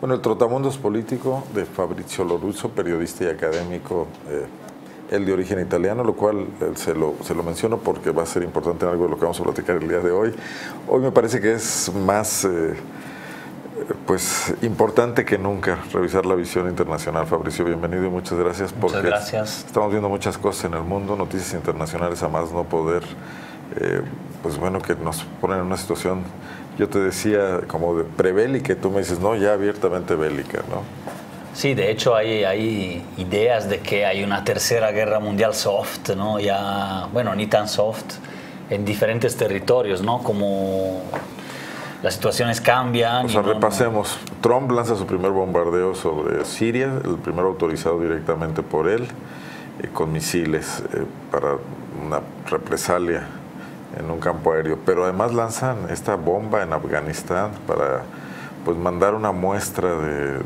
Bueno, el Trotamundos político de Fabrizio Lorusso, periodista y académico, eh, él de origen italiano, lo cual eh, se lo, se lo menciono porque va a ser importante en algo de lo que vamos a platicar el día de hoy. Hoy me parece que es más eh, pues importante que nunca revisar la visión internacional. Fabricio, bienvenido y muchas gracias. Porque muchas gracias. Estamos viendo muchas cosas en el mundo, noticias internacionales a más no poder, pues bueno, que nos ponen en una situación yo te decía como de prebélica y tú me dices, no, ya abiertamente bélica, ¿no? Sí, de hecho hay, hay ideas de que hay una tercera guerra mundial soft, ¿no? Ya, bueno, ni tan soft, en diferentes territorios, ¿no? Como las situaciones cambian. O sea, repasemos. Trump lanza su primer bombardeo sobre Siria, el primero autorizado directamente por él, eh, con misiles eh, para una represalia en un campo aéreo, pero además lanzan esta bomba en Afganistán para pues mandar una muestra de,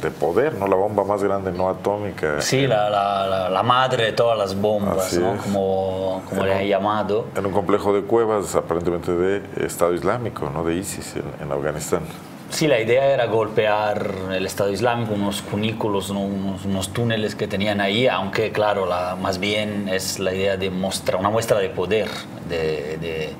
de, poder, ¿no? La bomba más grande no atómica. Sí, la, la, la madre de todas las bombas, ¿no? Como, como le han llamado. En un complejo de cuevas, aparentemente de Estado Islámico, ¿no? De ISIS en Afganistán. Sí, la idea era golpear el Estado Islámico, unos cunículos, unos, túneles que tenían ahí, aunque claro, la, más bien es la idea de mostrar una muestra de poder, de de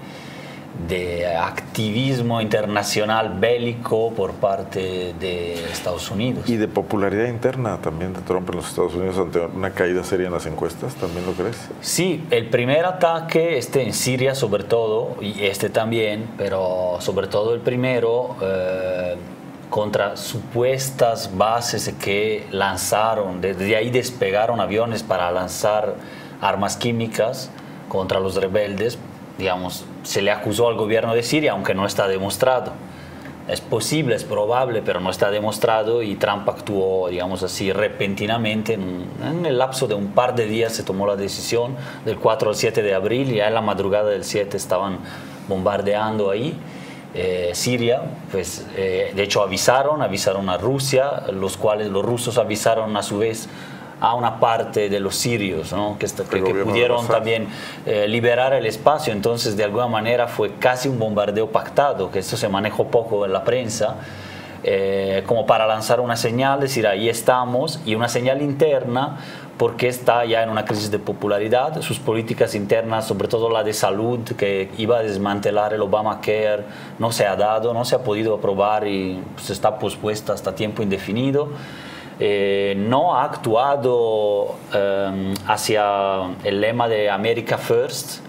activismo internacional bélico por parte de Estados Unidos. Y de popularidad interna también de Trump en los Estados Unidos ante una caída seria en las encuestas, ¿también lo crees? Sí, el primer ataque, este en Siria sobre todo, y este también, pero sobre todo el primero, eh, contra supuestas bases que lanzaron, desde ahí despegaron aviones para lanzar armas químicas contra los rebeldes digamos, se le acusó al gobierno de Siria, aunque no está demostrado. Es posible, es probable, pero no está demostrado y Trump actuó, digamos así, repentinamente. En, el lapso de un par de días se tomó la decisión, del 4 al 7 de abril, ya en la madrugada del 7 estaban bombardeando ahí. Eh, Siria, pues eh, de hecho avisaron, avisaron a Rusia, los cuales los rusos avisaron a su vez a una parte de los sirios, ¿no? que, que, pudieron también eh, liberar el espacio. Entonces, de alguna manera fue casi un bombardeo pactado, que eso se manejó poco en la prensa. Eh, como para lanzar una señal, decir ahí estamos, y una señal interna porque está ya en una crisis de popularidad, sus políticas internas, sobre todo la de salud, que iba a desmantelar el Obamacare, no se ha dado, no se ha podido aprobar y pues, está pospuesta hasta tiempo indefinido. Eh, no ha actuado em, hacia el lema de America First,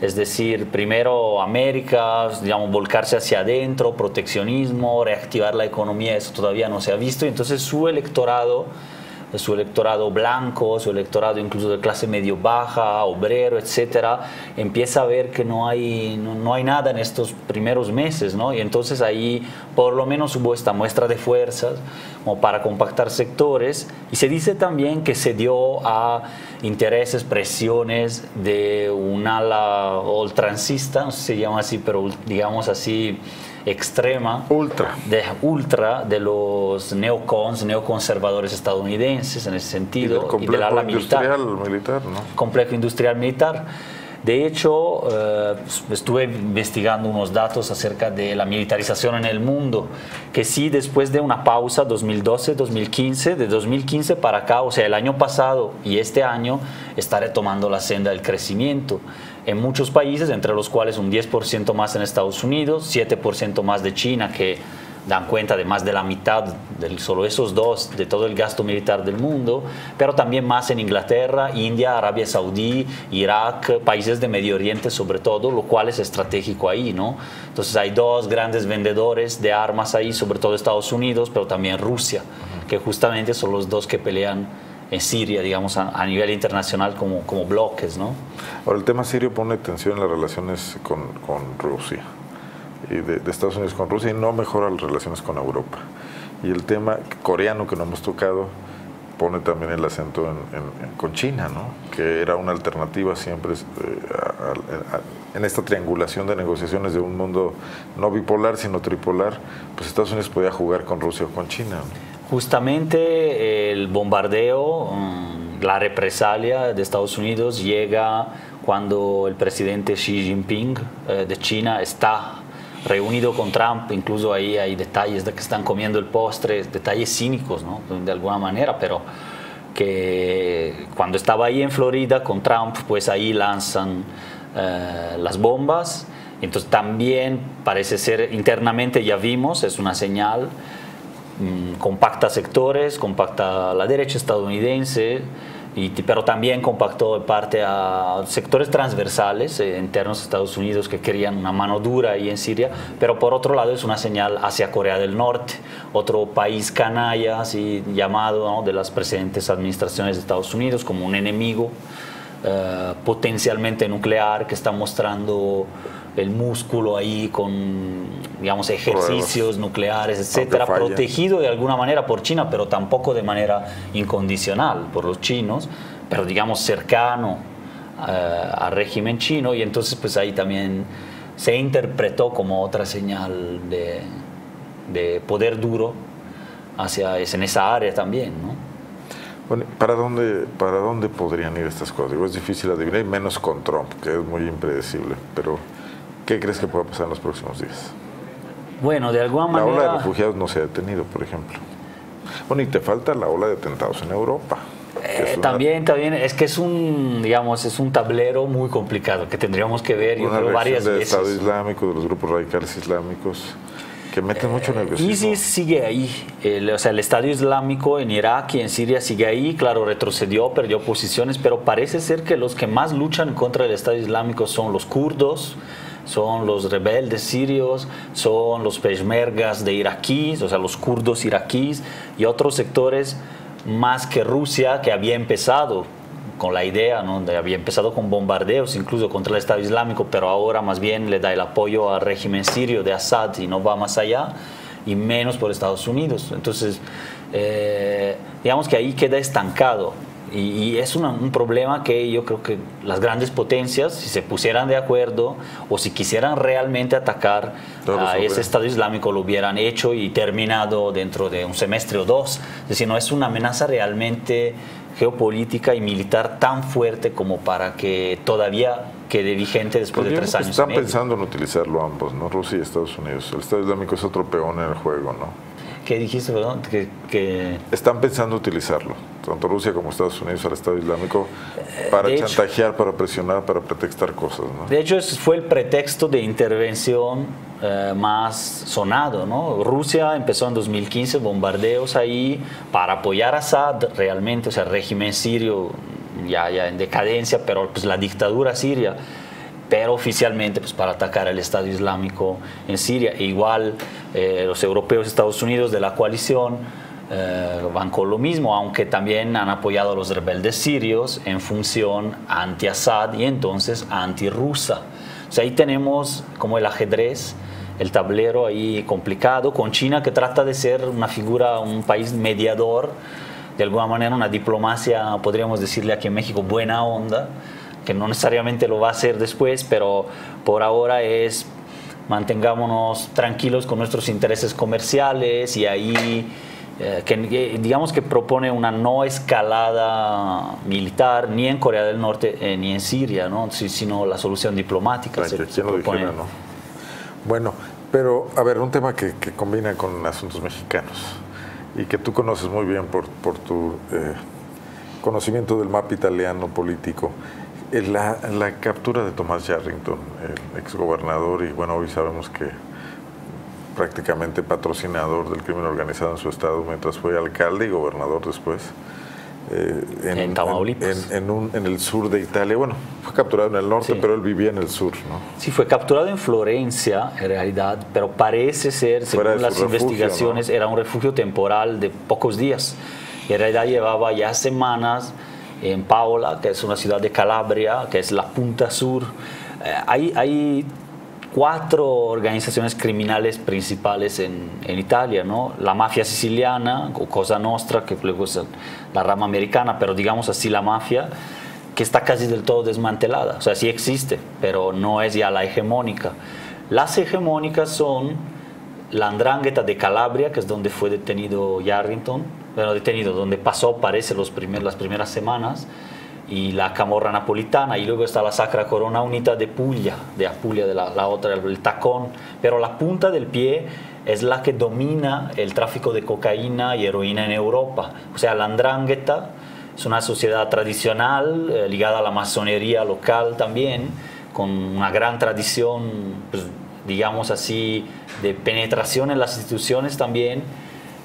es decir, primero América, digamos, volcarse hacia adentro, proteccionismo, reactivar la economía, eso todavía no se ha visto. Entonces su electorado su electorado blanco, su electorado incluso de clase medio baja, obrero, etcétera, empieza a ver que no hay, no, hay nada en estos primeros meses, ¿no? Y entonces ahí por lo menos hubo esta muestra de fuerzas como para compactar sectores y se dice también que se dio a intereses, presiones de un ala ultrancista, no sé si se llama así, pero digamos así, extrema, ultra. De, ultra de los neocons, neoconservadores estadounidenses en ese sentido, y, del ala militar. militar ¿no? Complejo industrial militar. De hecho, eh, estuve investigando unos datos acerca de la militarización en el mundo, que sí, después de una pausa 2012-2015, de 2015 para acá, o sea, el año pasado y este año, está retomando la senda del crecimiento en muchos países, entre los cuales un 10% más en Estados Unidos, 7% más de China, que dan cuenta de más de la mitad de solo esos dos de todo el gasto militar del mundo, pero también más en Inglaterra, India, Arabia Saudí, Irak, países de Medio Oriente sobre todo, lo cual es estratégico ahí, ¿no? Entonces hay dos grandes vendedores de armas ahí, sobre todo Estados Unidos, pero también Rusia, que justamente son los dos que pelean en Siria, digamos, a, nivel internacional como, como bloques, ¿no? Ahora, el tema sirio pone tensión en las relaciones con, con Rusia, y de, Estados Unidos con Rusia, y no mejora las relaciones con Europa. Y el tema coreano que no hemos tocado pone también el acento en, con China, ¿no? que era una alternativa siempre eh, en esta triangulación de negociaciones de un mundo no bipolar, sino tripolar, pues Estados Unidos podía jugar con Rusia o con China. Justamente el bombardeo, mm, la represalia de Estados Unidos llega cuando el presidente Xi Jinping eh, de China está reunido con Trump, incluso ahí hay detalles de que están comiendo el postre, detalles cínicos, ¿no? De alguna manera, pero que cuando estaba ahí en Florida con Trump, pues ahí lanzan eh, las bombas. Entonces también parece ser internamente ya vimos, es una señal, compacta sectores, compacta la derecha estadounidense, pero también compactó de parte a sectores transversales eh, internos Estados Unidos que querían una mano dura ahí en Siria, pero por otro lado es una señal hacia Corea del Norte, otro país canalla, así llamado de las presentes administraciones de Estados Unidos como un enemigo eh, potencialmente nuclear que está mostrando el músculo ahí con, digamos, ejercicios nucleares, etcétera, protegido de alguna manera por China, pero tampoco de manera incondicional por los chinos, pero digamos cercano eh, al régimen chino y entonces pues ahí también se interpretó como otra señal de, de poder duro hacia en esa área también, ¿no? Bueno, ¿para dónde, ¿para dónde podrían ir estas cosas? es difícil adivinar, y menos con Trump, que es muy impredecible, pero ¿Qué crees que pueda pasar en los próximos días? Bueno, de alguna manera... La ola de refugiados no se ha detenido, por ejemplo. Bueno, y te falta la ola de atentados en Europa. Eh, también, también, es que es un, digamos, es un tablero muy complicado que tendríamos que ver yo creo, varias del veces. Estado Islámico, de los grupos radicales islámicos, que meten mucho el eh, ISIS sigue ahí, o sea, el Estado Islámico en Irak y en Siria sigue ahí, claro, retrocedió, perdió posiciones, pero parece ser que los que más luchan contra el Estado Islámico son los kurdos, son los rebeldes sirios, son los peshmergas de iraquíes, o sea, los kurdos iraquíes y otros sectores más que Rusia, que había empezado con la idea, ¿no? Había empezado con bombardeos incluso contra el Estado Islámico, pero ahora más bien le da el apoyo al régimen sirio de Assad y no va más allá, y menos por Estados Unidos. Entonces, eh, digamos que ahí queda estancado y, es un problema que yo creo que las grandes potencias, si se pusieran de acuerdo o si quisieran realmente atacar a ese Estado Islámico, lo hubieran hecho y terminado dentro de un semestre o dos. Es decir, no es una amenaza realmente geopolítica y militar tan fuerte como para que todavía quede vigente después de tres años. Están pensando en utilizarlo ambos, ¿no? Rusia y Estados Unidos. El Estado Islámico es otro peón en el juego, ¿no? ¿Qué dijiste, perdón? Que, Están pensando utilizarlo, tanto Rusia como Estados Unidos al Estado Islámico, para chantajear, para presionar, para pretextar cosas. ¿no? De hecho, ese fue el pretexto de intervención eh, más sonado. ¿no? Rusia empezó en 2015 bombardeos ahí para apoyar a Assad realmente, o sea, el régimen sirio ya, ya en decadencia, pero pues la dictadura siria pero oficialmente pues, para atacar al Estado Islámico en Siria. E igual eh, los europeos, Estados Unidos de la coalición eh, van con lo mismo, aunque también han apoyado a los rebeldes sirios en función anti-Assad y entonces anti-rusa. O sea, ahí tenemos como el ajedrez, el tablero ahí complicado, con China que trata de ser una figura, un país mediador, de alguna manera una diplomacia, podríamos decirle aquí en México, buena onda, que no necesariamente lo va a hacer después, pero por ahora es mantengámonos tranquilos con nuestros intereses comerciales y ahí eh, que, digamos que propone una no escalada militar ni en Corea del Norte eh, ni en Siria, ¿no? sino la solución diplomática. Bueno, pero a ver, un tema que, combina con asuntos mexicanos y que tú conoces muy bien por, por tu eh, conocimiento del mapa italiano político. La, la, captura de Tomás Yarrington, el exgobernador, y bueno, hoy sabemos que prácticamente patrocinador del crimen organizado en su estado mientras fue alcalde y gobernador después. Eh, en, en, Tamaulipas. En, un, en, el sur de Italia. Bueno, fue capturado en el norte, pero él vivía en el sur, ¿no? Sí, fue capturado en Florencia, en realidad, pero parece ser, según las investigaciones, era un refugio temporal de pocos días. Y en realidad llevaba ya semanas en Paola, que es una ciudad de Calabria, que es la punta sur. Eh, hay, hay, cuatro organizaciones criminales principales en, en, Italia, ¿no? La mafia siciliana, o Cosa Nostra, que luego es la rama americana, pero digamos así la mafia, que está casi del todo desmantelada. O sea, sí existe, pero no es ya la hegemónica. Las hegemónicas son la Andrangheta de Calabria, que es donde fue detenido Yarrington, bueno, detenido, donde pasó, parece, los primer, las primeras semanas, y la camorra napolitana, y luego está la Sacra Corona Unita de Puglia, de Apulia, de la, la otra, el tacón, pero la punta del pie es la que domina el tráfico de cocaína y heroína en Europa. O sea, la andrangheta es una sociedad tradicional eh, ligada a la masonería local también, con una gran tradición, pues, digamos así, de penetración en las instituciones también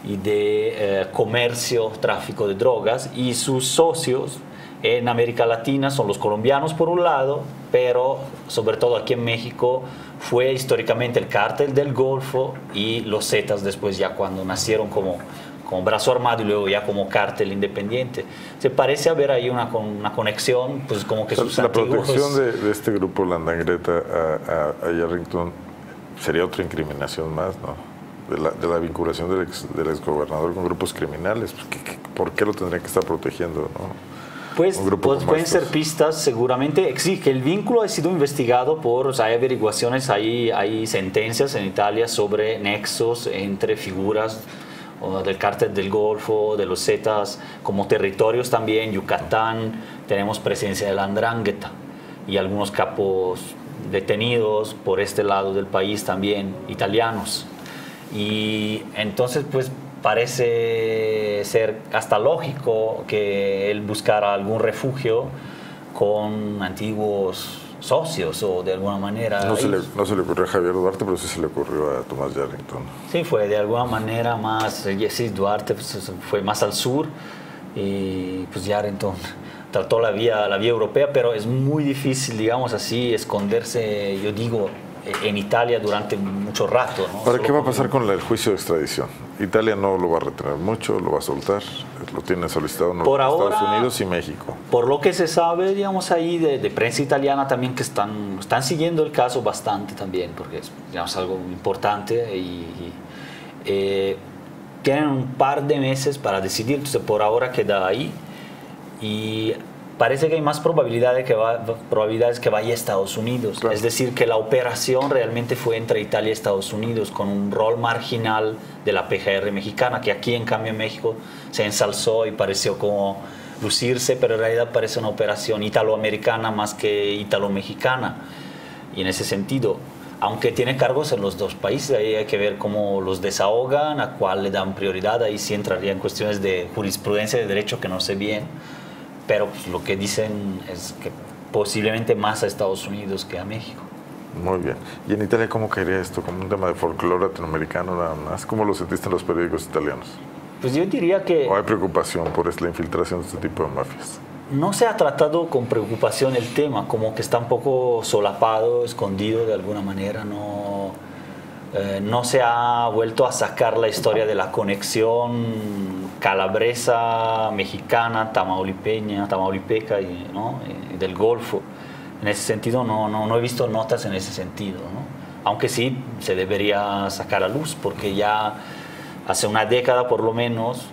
y de eh, comercio, tráfico de drogas, y sus socios en América Latina son los colombianos por un lado, pero sobre todo aquí en México fue históricamente el cártel del Golfo y los Zetas después ya cuando nacieron como, como brazo armado y luego ya como cártel independiente. Se parece haber ahí una, una conexión, pues como que La protección de, este grupo Landangreta a, a, a, Yarrington sería otra incriminación más, ¿no? De la, de la vinculación del, ex, del exgobernador con grupos criminales. Pues, ¿Por qué lo tendría que estar protegiendo, no? Pues, pues pueden ser pistas, seguramente. Sí, que el vínculo ha sido investigado por, o sea, hay averiguaciones, hay, hay sentencias en Italia sobre nexos entre figuras del cártel del Golfo, de los Zetas, como territorios también, Yucatán, tenemos presencia de la Andrangheta y algunos capos detenidos por este lado del país también, italianos. Y entonces, pues parece ser hasta lógico que él buscara algún refugio con antiguos socios o de alguna manera... No se, le, no se le ocurrió a Javier Duarte, pero sí se le ocurrió a Tomás Yarrington. Sí, fue de alguna manera más... Sí, Duarte pues, fue más al sur y pues Yarrington trató la vía, la vía europea, pero es muy difícil, digamos así, esconderse, yo digo, en Italia durante mucho rato. ¿no? ¿Para qué va a pasar con el juicio de extradición? Italia no lo va a retener mucho, lo va a soltar, lo tiene solicitado en por Estados Unidos y México. Por lo que se sabe, digamos ahí de, de, prensa italiana también que están, están siguiendo el caso bastante también, porque es digamos, algo importante y, y eh, tienen un par de meses para decidir, entonces por ahora queda ahí y parece que hay más probabilidades que, va, probabilidades que vaya a Estados Unidos. Claro. Es decir, que la operación realmente fue entre Italia y Estados Unidos, con un rol marginal de la PGR mexicana, que aquí en cambio en México se ensalzó y pareció como lucirse, pero en realidad parece una operación italoamericana más que italo-mexicana. Y en ese sentido, aunque tiene cargos en los dos países, ahí hay que ver cómo los desahogan, a cuál le dan prioridad, ahí sí entraría en cuestiones de jurisprudencia de derecho que no sé bien pero pues, lo que dicen es que posiblemente más a Estados Unidos que a México. Muy bien. ¿Y en Italia cómo caería esto? ¿Como un tema de folclore latinoamericano nada más? ¿Cómo lo sentiste en los periódicos italianos? Pues yo diría que... ¿O hay preocupación por la infiltración de este tipo de mafias? No se ha tratado con preocupación el tema, como que está un poco solapado, escondido de alguna manera, no, eh, no se ha vuelto a sacar la historia de la conexión calabresa, mexicana, tamaulipeña, tamaulipeca y, ¿no? y del Golfo. En ese sentido no, no, no, he visto notas en ese sentido, ¿no? aunque sí se debería sacar a luz porque ya hace una década por lo menos,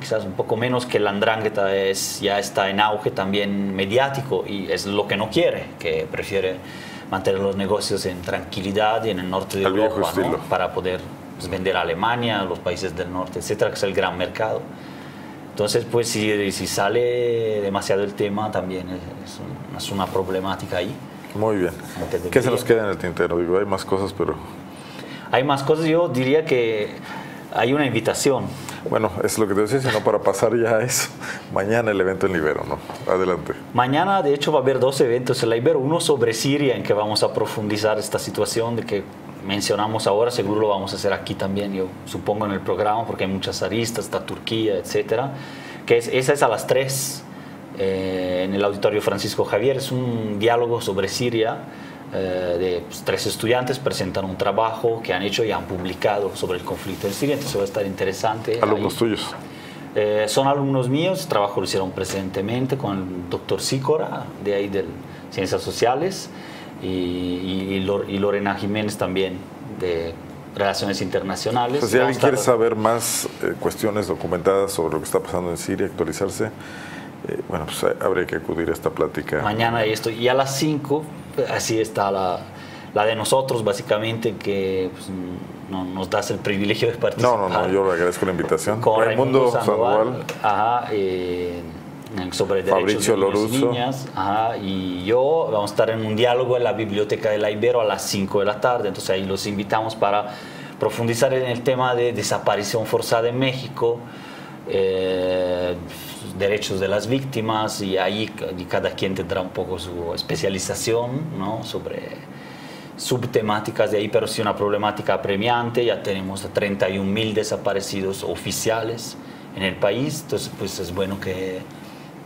quizás un poco menos que la andrangheta es, ya está en auge también mediático y es lo que no quiere, que prefiere mantener los negocios en tranquilidad y en el norte de Europa para poder pues, vender a Alemania, a los países del norte, etcétera, que es el gran mercado. Entonces, pues si, si sale demasiado el tema, también es, un, es una problemática ahí. Muy bien. ¿Qué se nos queda en el tintero? Digo, hay más cosas, pero... Hay más cosas, yo diría que hay una invitación. Bueno, es lo que te decía, sino para pasar ya a eso. Mañana el evento en Libero, ¿no? Adelante. Mañana, de hecho, va a haber dos eventos en la Ibero. Uno sobre Siria, en que vamos a profundizar esta situación de que mencionamos ahora, seguro lo vamos a hacer aquí también, yo supongo en el programa, porque hay muchas aristas, está Turquía, etcétera, que es, esa es a las 3 eh, en el auditorio Francisco Javier, es un diálogo sobre Siria, eh, de pues, tres estudiantes presentan un trabajo que han hecho y han publicado sobre el conflicto en Siria, entonces va a estar interesante. ¿Alumnos Ahí. tuyos? Eh, son alumnos míos, trabajo lo hicieron precedentemente con el doctor Sícora, de ahí de Ciencias Sociales, y, y, y, Lorena Jiménez también de Relaciones Internacionales. Pues si alguien quiere saber más eh, cuestiones documentadas sobre lo que está pasando en Siria, actualizarse, eh, bueno, pues habría que acudir a esta plática. Mañana esto, y a las 5, así está la, la, de nosotros, básicamente, que pues, no, nos das el privilegio de participar. No, no, no, yo le agradezco la invitación. Con Raimundo Sandoval. Sandoval. Ajá, eh, sobre derechos de niños y niñas. y yo vamos a estar en un diálogo en la Biblioteca de la Ibero a las 5 de la tarde. Entonces ahí los invitamos para profundizar en el tema de desaparición forzada en México, eh, derechos de las víctimas y ahí cada quien tendrá un poco su especialización ¿no? sobre subtemáticas de ahí, pero sí una problemática apremiante. Ya tenemos 31 mil desaparecidos oficiales en el país, entonces pues es bueno que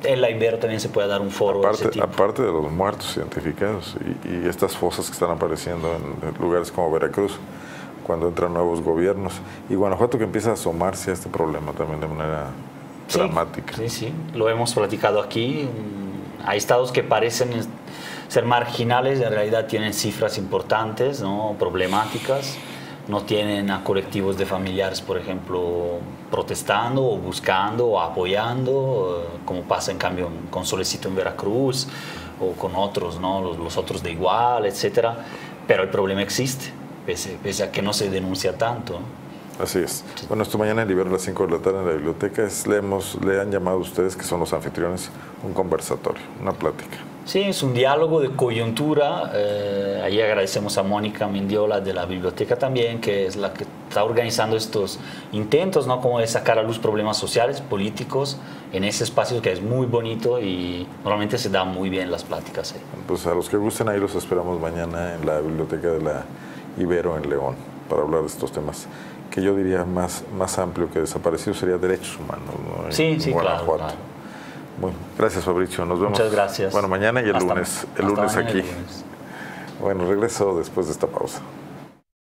en la Ibero también se pueda dar un foro aparte, de ese tipo. Aparte de los muertos identificados y, estas fosas que están apareciendo en lugares como Veracruz, cuando entran nuevos gobiernos, y Guanajuato que empieza a asomarse a este problema también de manera dramática. Sí, sí, lo hemos platicado aquí. Hay estados que parecen ser marginales, en realidad tienen cifras importantes, ¿no? problemáticas no tienen a colectivos de familiares, por ejemplo, protestando o buscando o apoyando, eh, como pasa en cambio con Solecito en Veracruz o con otros, ¿no? los, otros de igual, etc. Pero el problema existe, pese, a que no se denuncia tanto. Así es. Bueno, esto mañana en Libero a las 5 de la tarde en la biblioteca es, le, hemos, le han llamado a ustedes, que son los anfitriones, un conversatorio, una plática. Sí, es un diálogo de coyuntura. Eh, ahí agradecemos a Mónica Mendiola de la biblioteca también, que es la que está organizando estos intentos, ¿no? Como de sacar a luz problemas sociales, políticos, en ese espacio que es muy bonito y normalmente se dan muy bien las pláticas. Pues a los que gusten ahí los esperamos mañana en la biblioteca de la Ibero en León para hablar de estos temas que yo diría más, más amplio que desaparecido sería derechos humanos. ¿no? sí, sí, claro. Bueno, gracias Fabricio, nos vemos. Muchas gracias. Bueno, mañana y el lunes, el lunes aquí. Bueno, regreso después de esta pausa.